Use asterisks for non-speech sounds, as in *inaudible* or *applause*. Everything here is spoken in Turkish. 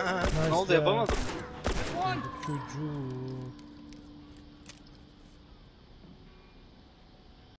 *laughs* ne oldu yapamadım. Çocuk.